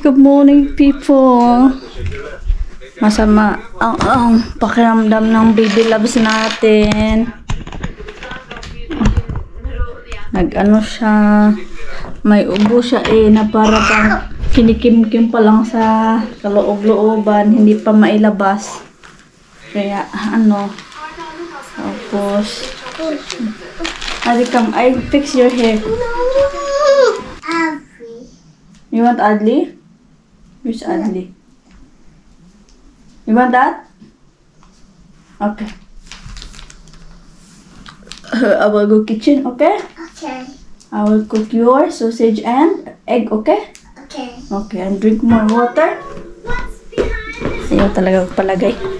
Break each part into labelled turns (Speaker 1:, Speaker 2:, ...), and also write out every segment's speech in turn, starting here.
Speaker 1: Good morning, people. Masama ang, ang pakiramdam ng baby loves natin. Nag-ano siya, may ubo siya eh, na para pang kinikim-kim pa lang sa kaloob-looban, hindi pa mailabas. Kaya, ano, tapos, Adi, come, I fix your hair. You want Adli? Where's Adli? You want that? Okay. I will go kitchen, okay?
Speaker 2: Okay.
Speaker 1: I will cook your sausage and egg, okay?
Speaker 2: Okay.
Speaker 1: Okay, and drink more water.
Speaker 2: What's behind
Speaker 1: Ayaw talaga palagay.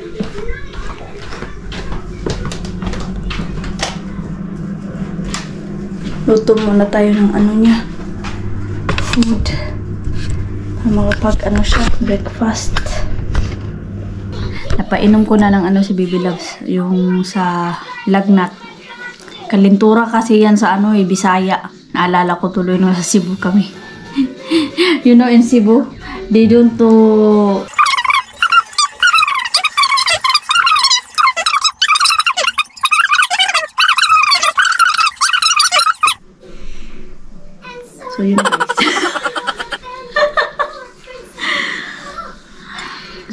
Speaker 1: Luto muna tayo ng ano niya. Food. Para makapag ano siya, breakfast. Napainom ko na ng ano si Baby Loves, yung sa lagnat. Kalintura kasi yan sa ano eh, Bisaya. Naalala ko tuloy nung sa Cebu kami. you know in Cebu, they don't to So yun guys.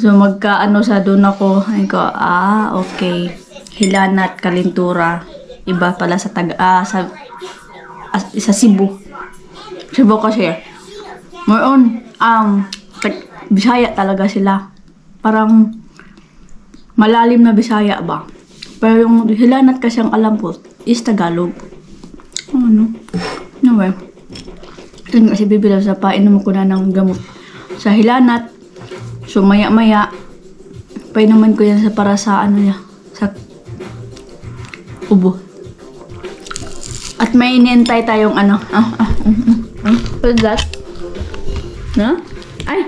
Speaker 1: so magkaano sa doon ako. Ay ko, ah, okay. Hilanat, kalintura. Iba pala sa tag ah, sa ah, sa Cebu. Cebu kasi. More on, um, Bisaya talaga sila. Parang malalim na Bisaya ba? Pero yung hilanat kasi ang alam ko is Tagalog. Ano? Anyway. Yun kasi bibila sa painom ko na ng gamot sa hilanat. So maya maya painuman ko yan sa para sa ano niya sa ubo. At may inintay tayong ano. Ah, ah, mm, mm, mm. What's that? No? Ay!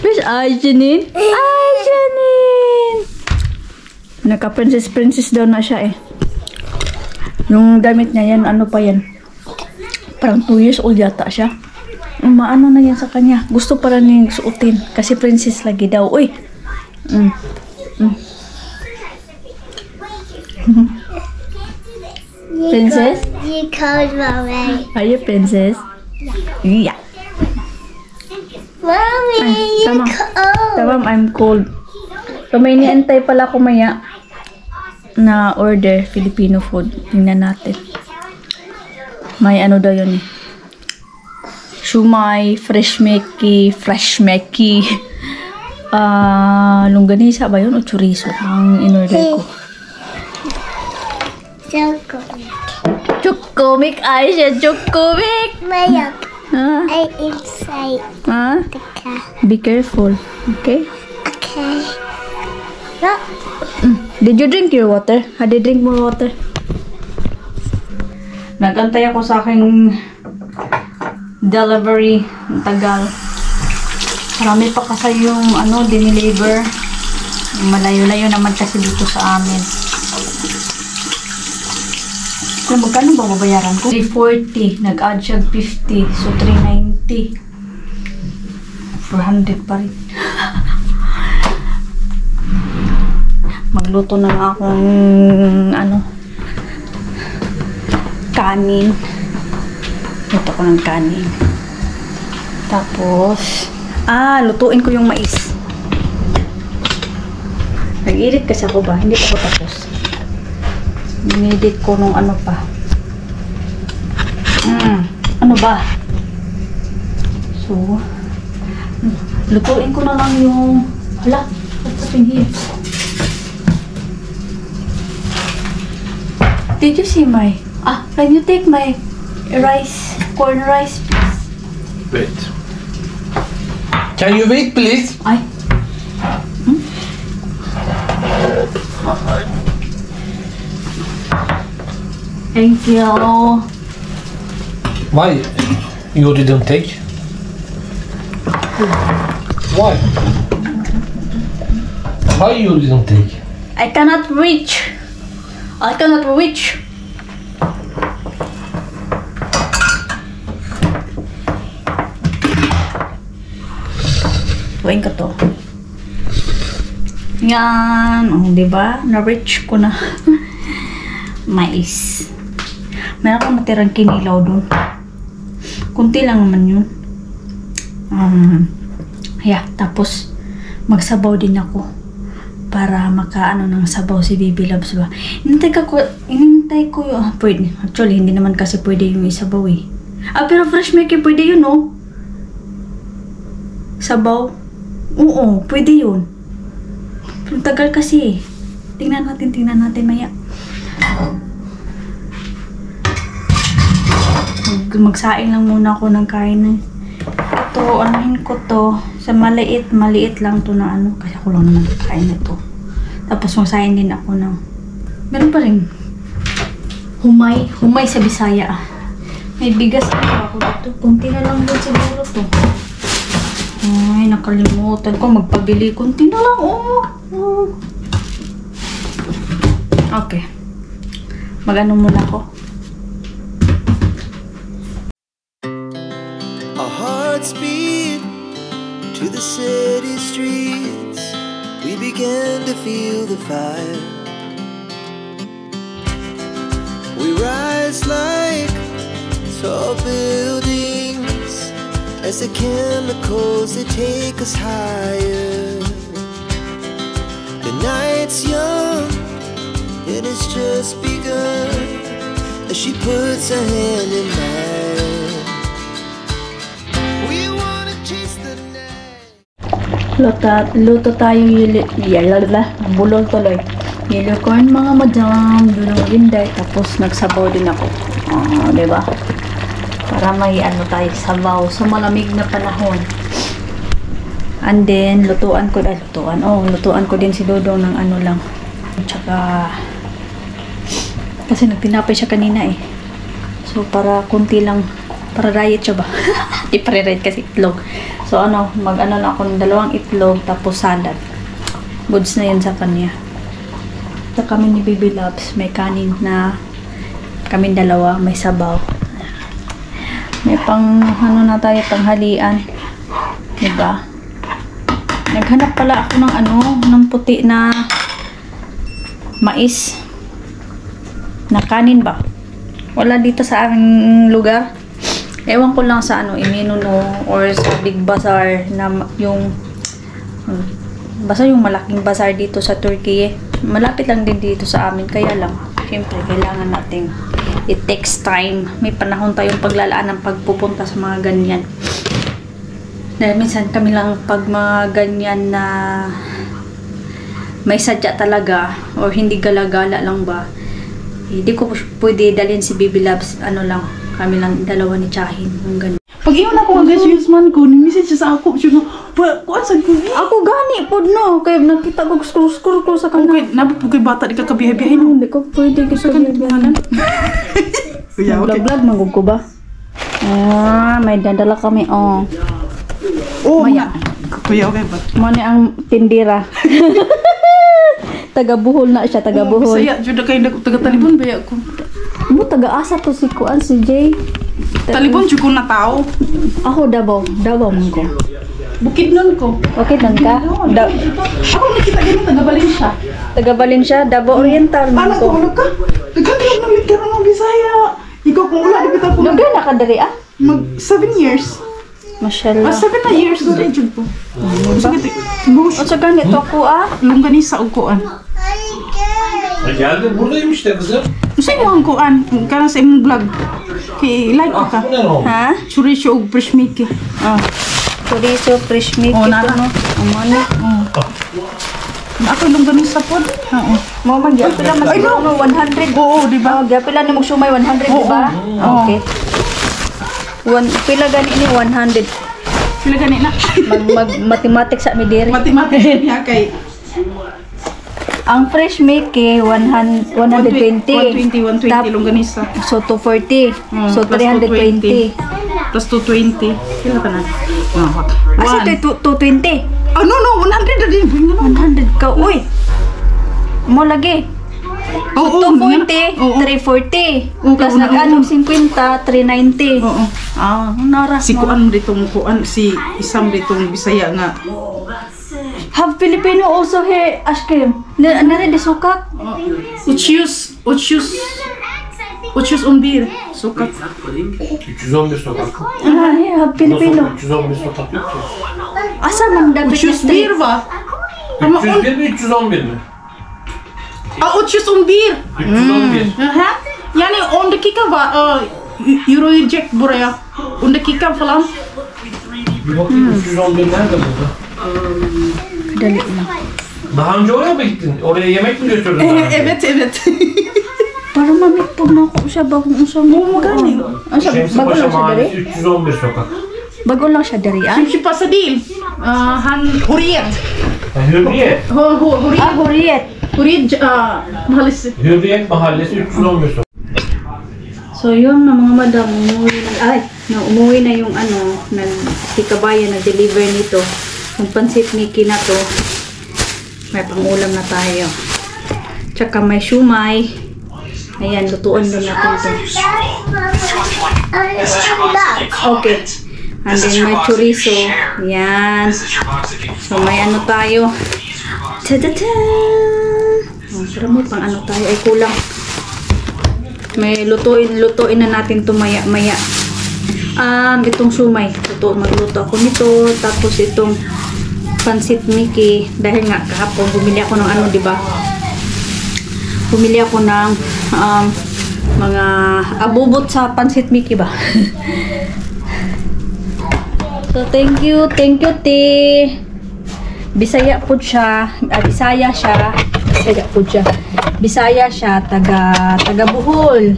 Speaker 1: Where's ay, Janine? Ay, Janine! Naka-princess-princess daw na siya eh. Yung damit niya yan, ano pa yan? Parang 2 years old yata siya. Maano na yan sa kanya. Gusto para niyang suotin. Kasi princess lagi daw. Uy! Mm. Mm. princess?
Speaker 2: You called mommy.
Speaker 1: Are you princess? Yeah.
Speaker 2: Mommy,
Speaker 1: Ay,
Speaker 2: you
Speaker 1: tama.
Speaker 2: cold.
Speaker 1: Tamam, I'm cold. So may niantay pala ko maya na order Filipino food. Tingnan natin. May ano daw yun eh. Shumai, fresh meki, fresh meki. Ah, longganisa ba yun o chorizo ang in-order ko?
Speaker 2: Cold.
Speaker 1: Chukumik ay siya, chukumik!
Speaker 2: Maya,
Speaker 1: Ha?
Speaker 2: I inside the car.
Speaker 1: Be careful, okay?
Speaker 2: Okay.
Speaker 1: Mm. Did you drink your water? Had you drink more water? Nagantay ako sa aking delivery ng tagal. Marami pa kasi yung ano, diniliver. Malayo-layo naman kasi dito sa amin. Kung magkano ba babayaran ko? 340. Nag-add siya 50. So, 390. 400 pa rin. Magluto na nga akong ano kanin. Luto ko ng kanin. Tapos, ah, lutuin ko yung mais. Nag-edit kasi ako ba? Hindi pa ako tapos. Nag-edit ko nung ano pa. Mm, ano ba? So, lutuin ko na lang yung, hala, what's up in here? Did you see my... Ah, can you take my rice, corn rice, please?
Speaker 3: Wait. Can you wait, please?
Speaker 1: I. Hmm? Thank you.
Speaker 3: Why you didn't take? Why? Why you didn't take?
Speaker 1: I cannot reach. I cannot reach. Lutuin ko to. Yan. Oh, di ba? Na-reach ko na. Mais. Meron akong matirang kinilaw dun. Kunti lang naman yun. Um, yeah, tapos magsabaw din ako para makaano ng sabaw si Baby Loves ba. Inintay ko, inintay ko yung, ah, pwede. Actually, hindi naman kasi pwede yung isabaw eh. Ah, pero fresh milk eh, pwede yun oh. Sabaw? Oo, pwede yun. Pero tagal kasi eh. Tingnan natin, tingnan natin maya. Mag magsaing lang muna ako ng kain eh. Ito, anuhin ko to. Sa maliit, maliit lang to na ano. Kasi ako lang naman kain na to. Tapos magsaing din ako ng... Meron pa rin. Humay. Humay sa Bisaya. May bigas ako dito. Kunti na lang din siguro to. Ay, nakalimutan ko. Magpabili. Kunti na lang. Oh. oh. Okay. Mag-ano muna ako.
Speaker 4: Our hearts beat to the city streets. We began to feel the fire. We rise like tall buildings as the chemicals they take us higher. The night's young and it's just begun as she puts her hand in mine. We wanna chase the night.
Speaker 1: Luto, luto tayo yili, yalala, bulol tuloy. Yellow corn mga madam, dulong linday, tapos nagsabaw din ako. Ah, di ba? Para may ano tayo, sabaw sa malamig na panahon. And then, lutuan ko, ay lutuan, oh, lutuan ko din si Dodong ng ano lang. Tsaka, kasi nagtinapay siya kanina eh. So, para kunti lang, para diet siya ba? Di pa rin kasi itlog. So, ano, mag-ano lang ako ng dalawang itlog, tapos salad. Goods na yun sa kanya. Sa kami ni Baby Loves, may kanin na kami dalawa, may sabaw. May pang, ano na tayo, tanghalian. Diba? Naghanap pala ako ng ano, ng puti na mais. Na kanin ba? Wala dito sa aming lugar. Ewan ko lang sa ano, Iminuno or sa Big Bazaar na yung hmm, basta yung malaking bazaar dito sa Turkey. Malapit lang din dito sa amin kaya lang syempre kailangan nating it takes time. May panahon tayong paglalaan ng pagpupunta sa mga ganyan. Dahil minsan kami lang pag mga ganyan na may sadya talaga or hindi gala-gala lang ba hindi ko pwede dalhin si Baby Labs ano lang kami lang dalawa ni Chahin yung ganun.
Speaker 5: Pag iyon ako ang guys man ko, ni-message siya sa ako, siya nga, pa, kuan sa ko, eh.
Speaker 1: Ako gani pod no kay nakita ko scroll scroll ko sa kanila.
Speaker 5: Okay, nabot po kay bata, di ka kabihay-bihay no.
Speaker 1: Hindi ko pwede ko sa
Speaker 5: Tingnan. Kuya, okay.
Speaker 1: Vlog magug ko ba? Ah, may dadala kami oh.
Speaker 5: Oh,
Speaker 1: Maya.
Speaker 5: Kuya, okay ba?
Speaker 1: Mo ni ang tindira. taga Buhol na siya, taga
Speaker 5: Oh,
Speaker 1: Buhol.
Speaker 5: Bisaya, jud kay taga-talibon ba ko?
Speaker 1: Mo taga asa to si Kuan si Jay.
Speaker 5: Talibon jud ko na tao.
Speaker 1: Ako Davao, Davao man ko.
Speaker 5: Bukid nun ko.
Speaker 1: Okay lang ka? Da
Speaker 5: Ako nakita ganun taga Valencia.
Speaker 1: taga Valencia, Davao Oriental
Speaker 5: Anak ko,
Speaker 1: ko.
Speaker 5: ano ka? Nagkakaroon ng ka ng Bisaya. Ikaw kung wala, di kita ko
Speaker 1: Duga na ka diri ah?
Speaker 5: mag 7 years. Ah,
Speaker 1: Mashallah.
Speaker 5: 7 na years na rin ko. Sige, buhos.
Speaker 1: O sa ganito ko ah.
Speaker 5: Lungganisa og kuan.
Speaker 3: Geldi buradayım işte kızım.
Speaker 5: Sa imong kuan, kana sa imong vlog. Kay like
Speaker 3: Ah,
Speaker 5: ka.
Speaker 3: o?
Speaker 1: Ha?
Speaker 5: Og fresh meat. eh. Ah.
Speaker 1: Chorizo, fresh meat,
Speaker 5: Oh, nara.
Speaker 1: no. Umani.
Speaker 5: Ako lungganisa pod. Oo.
Speaker 1: Mo man gyapon lang mas ano 100.
Speaker 5: Oo, di ba?
Speaker 1: Oh, gyapon lang ni mo sumay 100, di ba? Okay. One, pila gani ni 100.
Speaker 5: Sila gani na.
Speaker 1: Mag, mag mathematics sa mi diri.
Speaker 5: Mathematics niya kay
Speaker 1: Ang fresh meat kay 100 120.
Speaker 5: 120, 120
Speaker 1: Tap-
Speaker 5: longganisa.
Speaker 1: So 240.
Speaker 5: Mm,
Speaker 1: so
Speaker 5: plus
Speaker 1: 320.
Speaker 5: Plus 220. Sila ka na. Ah, wak.
Speaker 1: Asa
Speaker 5: One.
Speaker 1: to 220?
Speaker 5: Oh, no, no. 100 na din. Ano?
Speaker 1: 100 ka. Uy. Mo lagi.
Speaker 5: Oo,
Speaker 1: 240,
Speaker 5: Oo.
Speaker 1: 340.
Speaker 5: Oo,
Speaker 1: Plus
Speaker 5: kauna-
Speaker 1: nag-anong 50, 390.
Speaker 5: Oo.
Speaker 1: Ah, naras
Speaker 5: Si
Speaker 1: mo.
Speaker 5: kuan ditong kuan si isam ditong Bisaya nga
Speaker 1: Filipino also here. Na nare de sukak.
Speaker 5: Uçuyoruz, uçuyoruz. Uçuyoruz 11. Sokak.
Speaker 3: 311 sokak.
Speaker 1: Have Filipino.
Speaker 3: Sokak 311 sokak yok ki.
Speaker 1: Asa man dapat na
Speaker 5: Uçuyoruz
Speaker 1: street?
Speaker 5: 1 var. Ama on,
Speaker 3: 301 mi 311 mi?
Speaker 5: Aa, uçuyoruz 11.
Speaker 3: 311.
Speaker 5: Aha. Yani 10 dakika var. Aa, yürüyecek buraya. 10 dakika falan.
Speaker 3: Bir bakayım 311 nerede burada?
Speaker 1: Lang.
Speaker 3: Daha önce oraya mı gittin? Oraya yemek mi götürdün?
Speaker 5: evet evet.
Speaker 1: Para mamit po na ako siya bagong usang mo magani. Ang siya,
Speaker 3: Şemsi
Speaker 1: bago lang siya dari.
Speaker 3: 311 sokak.
Speaker 1: Bago lang siya dari, ah.
Speaker 5: Kimchi pasa değil. Aa, han Hurriyet.
Speaker 3: Hürriyet.
Speaker 5: Ho, ho, Hurriyet.
Speaker 1: Ah, Hurriyet.
Speaker 5: Hurriyet aa, mahallesi.
Speaker 3: Hürriyet Mahallesi 311 sokak.
Speaker 1: So yun na mga madam, umuwi na, ay, na umuwi na yung ano, nag, si Kabayan nag-deliver nito. Yung pansit Mickey na to, may pangulam na tayo. Tsaka may shumay. Ayan, lutuan din natin to. Okay. And then may chorizo. Ayan. So may ano tayo. Ta-da-da! Oh, pero pang ano tayo, ay kulang. May lutuin, lutuin na natin to maya, maya. Um, itong sumay. Luto, magluto ako nito. Tapos itong pansit Mickey. Dahil nga kahapon bumili ako ng ano, di ba? Bumili ako ng um, mga abubot sa pansit Mickey ba? so, thank you. Thank you, Ti. Bisaya po siya. Ah, Bisaya siya. Bisaya po siya. Bisaya siya. Taga, taga Bohol.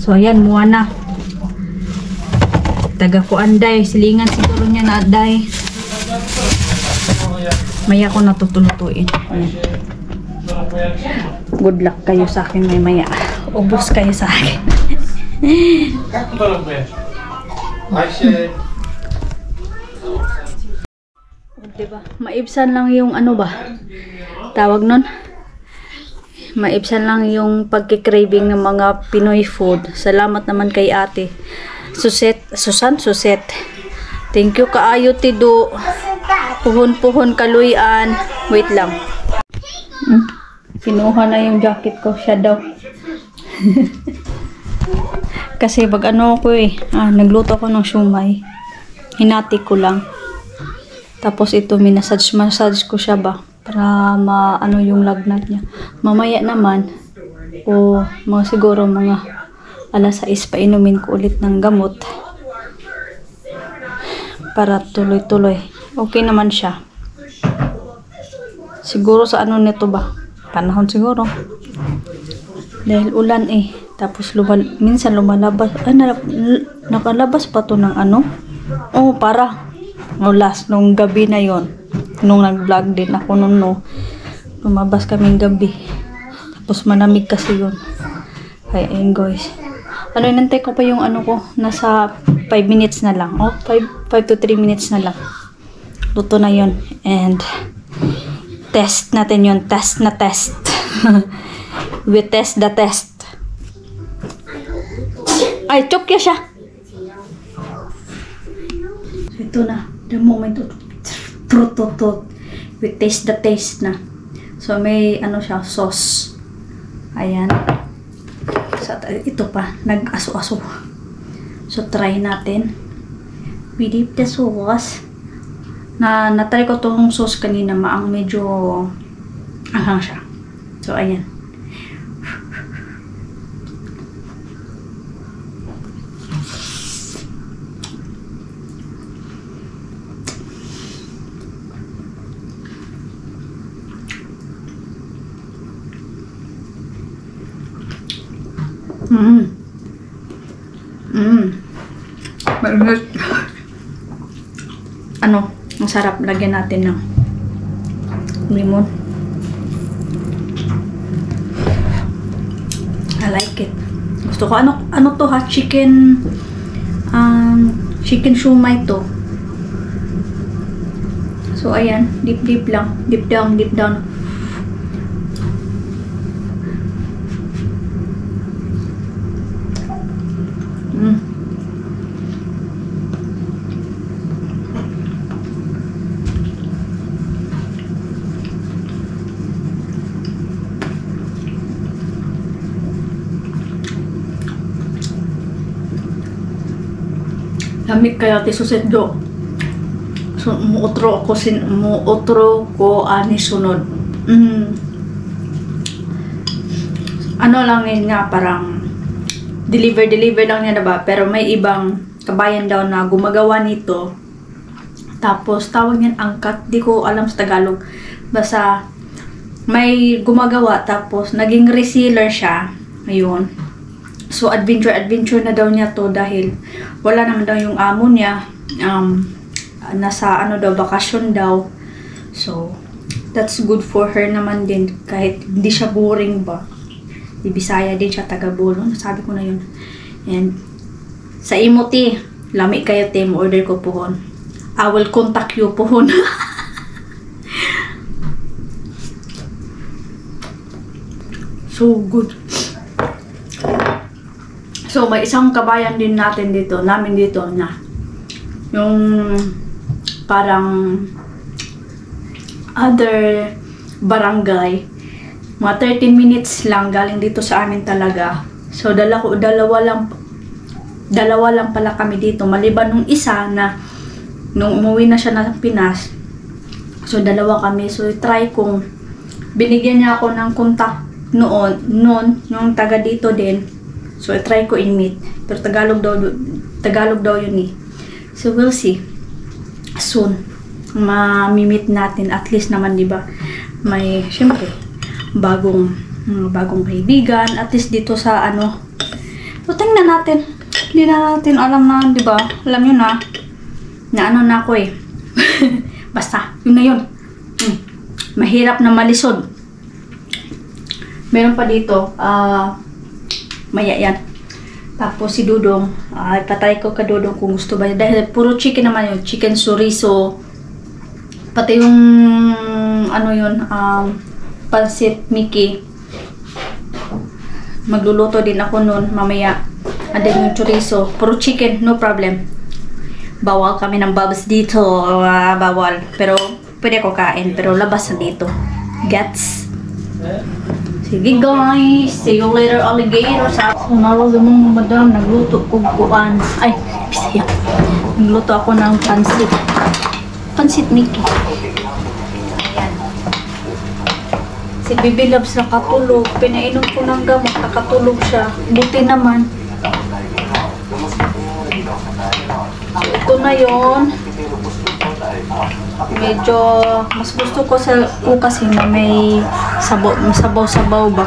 Speaker 1: So, ayan. Muha na. Taga Kuanday. Silingan siguro niya na Aday. Maya ko natutulutuin. Ayan. Good luck kayo sa akin may maya. Ubus kayo sa akin. Diba? Maibsan lang yung ano ba? Tawag nun? Maibsan lang yung pagkikraving ng mga Pinoy food. Salamat naman kay ate. Suset, Susan, Suset. Thank you kaayo tido. Puhon-puhon kaluyan. Wait lang. Hmm? Kinuha na yung jacket ko. Siya daw. Kasi pag ano ko eh, ah, nagluto ako ng shumay. Hinati ko lang. Tapos ito, minasage, massage ko siya ba? Para maano yung lagnat niya. Mamaya naman, o mga siguro mga alas 6 pa inumin ko ulit ng gamot. Para tuloy-tuloy. Okay naman siya. Siguro sa ano nito ba? Panahon siguro. Dahil ulan eh. Tapos lumal minsan lumalabas. Ay, na, nakalabas pa to ng ano? Oh, para. No, last, nung gabi na yon Nung nag-vlog din ako nun, no. Lumabas kaming gabi. Tapos manamig kasi yun. Kaya, ayun guys. Ano, inantay ko pa yung ano ko. Nasa 5 minutes na lang. Oh, 5, 5 to 3 minutes na lang. Luto na yon And, test natin yun. Test na test. We test the test. Ay, chokya siya. Ito na. The moment of truth, truth, truth. We taste the taste na. So, may ano siya, sauce. Ayan. So, ito pa. Nag-aso-aso. So, try natin. We dip the sauce. Na, natry ko tong sauce kanina. Maang medyo anghang siya. So, ayan. Mm. Mm. Malunod. Masarap. Lagyan natin ng limon. I like it. Gusto ko, ano, ano to ha? Chicken, um, chicken shumai to. So, ayan. Deep, deep lang. Deep down, deep down. Lamig kaya ti susit do. So, muotro ko sin muotro ko ani sunod. Mm. Ano lang yun nga parang deliver deliver lang niya na ba pero may ibang kabayan daw na gumagawa nito tapos tawag niyan angkat di ko alam sa Tagalog basta may gumagawa tapos naging reseller siya ayun so adventure adventure na daw niya to dahil wala naman daw yung amo niya. Um, nasa ano daw bakasyon daw. So that's good for her naman din kahit hindi siya boring ba. Di din siya taga Bolo sabi ko na yun. And sa imo ti lami kayo ti order ko pohon. I will contact you pohon. So good so may isang kabayan din natin dito namin dito na yung parang other barangay mga 13 minutes lang galing dito sa amin talaga. So dala dalawa lang dalawa lang pala kami dito. Maliban nung isa na nung umuwi na siya ng Pinas so dalawa kami. So try kong binigyan niya ako ng contact noon noon yung taga dito din so try ko in-meet pero Tagalog daw Tagalog daw yun eh. So we'll see. Soon. Ma-meet natin at least naman di ba? May syempre bagong bagong kaibigan at least dito sa ano. So tingnan natin. Hindi na natin alam na di ba? Alam yun na na ano na ako eh. Basta yun na yun. Hmm. mahirap na malisod. Meron pa dito ah maya yan tapos si Dudong, ay patay ko ka Dudong kung gusto ba. Dahil puro chicken naman yun. Chicken chorizo. Pati yung, ano yun, um, pansit Mickey. Magluluto din ako nun mamaya. And then yung chorizo. Puro chicken, no problem. Bawal kami ng babs dito. ah, bawal. Pero, pwede ko kain. Pero labas na dito. Gets? Sige guys, see you later alligator sa so, nawag mong madam nagluto ko kuan. Ay, bisaya. Nagluto ako ng pansit. Pansit Mickey. Ayan. Si Bibi Loves nakatulog. Pinainom ko ng gamot, nakatulog siya. Buti naman. So, ito na yon medyo mas gusto ko sa ko kasi na may sabaw sabaw-sabaw ba?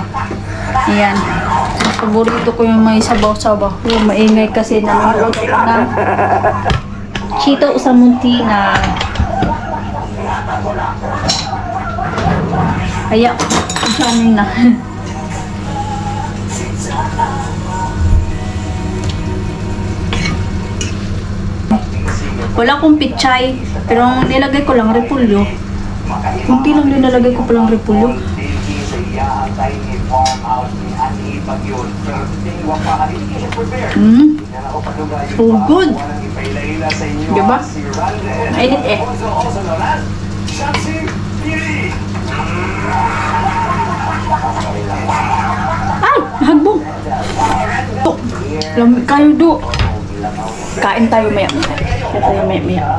Speaker 1: Ayan. Paborito ko yung may sabaw-sabaw. Yung maingay kasi nanonood ako ng chito sa munti na kaya sanin na Wala akong pichay, pero nilagay ko lang repulyo. Kunti lang din nalagay ko palang repulyo. Mm. So good. Diba? Mainit eh. Ay! Nahagbong! Do! Lamig kayo do! Kain tayo maya. Kain tayo maya maya.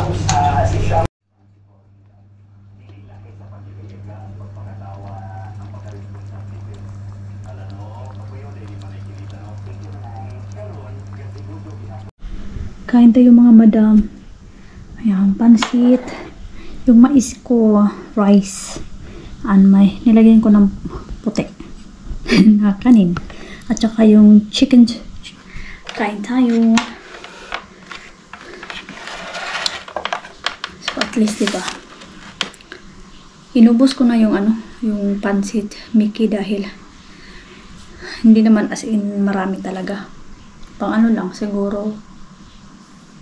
Speaker 1: Kain tayo mga madam. Ayan, pansit. Yung mais ko, rice. And may nilagyan ko ng puti. na. At saka yung chicken. Kain tayo. So at least, diba? Inubos ko na yung ano, yung pansit Mickey dahil hindi naman as in marami talaga. Pang ano lang, siguro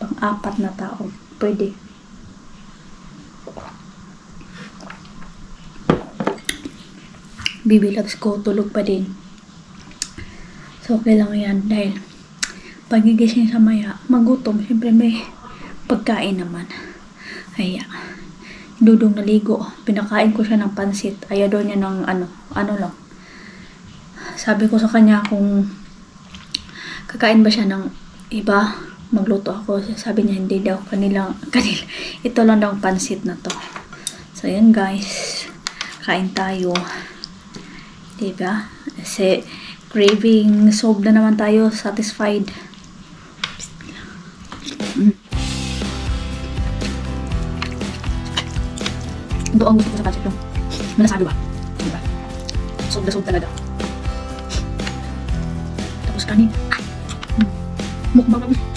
Speaker 1: pang apat na tao. Pwede. Bibilags ko, tulog pa din. So, okay lang yan dahil pagigising sa maya, magutom. Siyempre may pagkain naman. Kaya, dudong naligo. Pinakain ko siya ng pansit. Ayaw daw niya ng ano, ano lang. Sabi ko sa kanya kung kakain ba siya ng iba. magluto ako. Sabi niya hindi daw kanila, kanila. Ito lang daw pansit na to. So yan guys, kain tayo. Diba? Kasi craving solved na naman tayo, satisfied. Ito ang gusto ko sa pansit yung Malasado ba? Diba? Solved talaga. Tapos kanin. Mm. Mukbang naman.